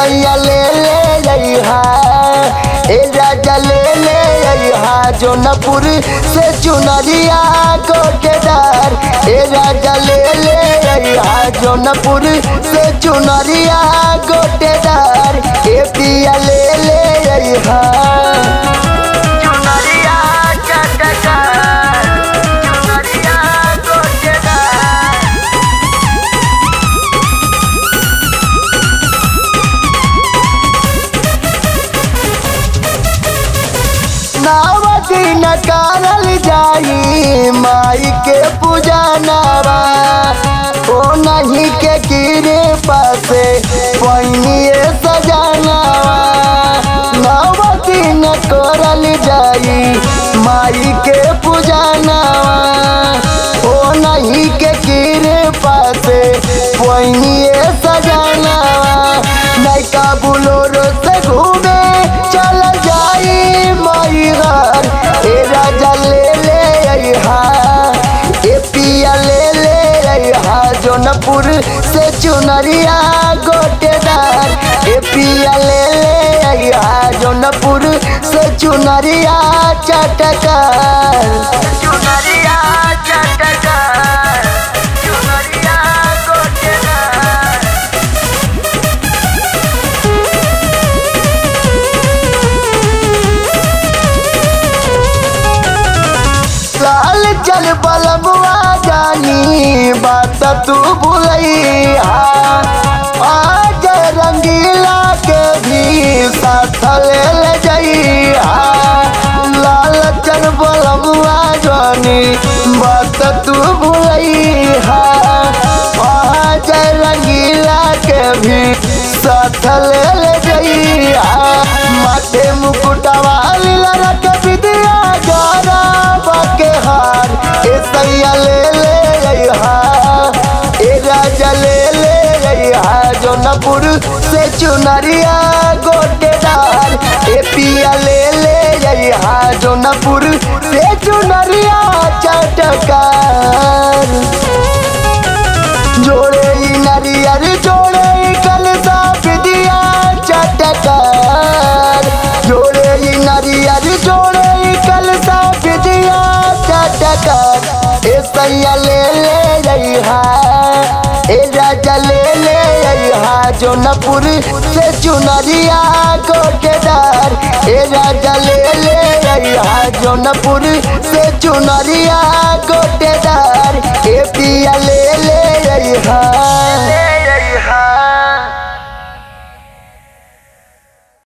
सैया ले ले ए राजा ले ले जोनपुर से चुनरिया कोटेदार ए राजा ले ले जोनपुर से चुनरिया कोटेदार ए पिया ले ले नावती न करल जाई, माई के पूजा नवा ओ नहीं के गिरे पासे पहिनिए सजनवा नावती न करल जाई, माई के पूजा नवा ओ नहीं के गिरे पासे पहिनिए सजनवा नहीं का जोनपुर से चुनरिया गोटेदार ए पिया ले ले जोनपुर से चुनरिया चटकार। चुनरिया चल बलमुआ जानी बात तू भूलैया आज रंगीला के भी साथ ले ले लाल चल बलमुआ जानी, बात तू भूलैया आज रंगीला के भी साथ ले ले माथे मुकुटवा लीला रख विद्या गारा बाके हार सैया ले ले रहा। ए राजा ले ले जोनपुर से चुनरिया गोटेदार ए पिया ले ले रहा जोनपुर से चुनरिया चटकार। जोड़े नरियर, जोड़े कलसा विदिया चटकार। जोड़े नरियर, जोड़े कलसा विदिया चटकार। ए सैया ले ले यहाँ जौनपुर से चुनरिया कोटेदार ए राजा ले ले यहाँ जौनपुर से चुनरिया कोटेदार ए पिया ले